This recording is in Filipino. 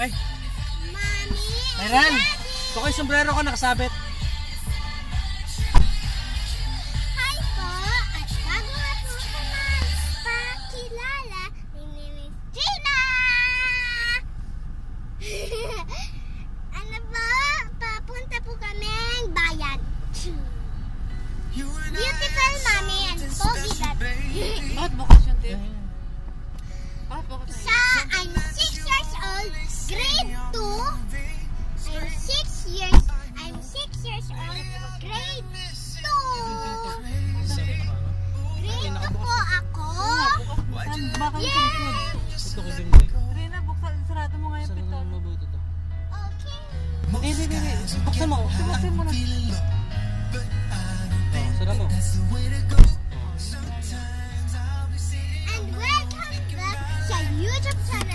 Ay! Meron! Ito kayo sombrero ko nakasabit. Hi po! At po naman, pakilala ni Miss Gina! Ano po? Papunta po kami bayan. Beautiful! Yes! sa likod? Ito ko din eh. Rina, buksan, sarado mo nga yung Saan pinto. naman mabuti to? Okay. Hindi, hindi, hindi. Buksan mo. Buksan mo na. Oh, sarap mo. And welcome back sa YouTube channel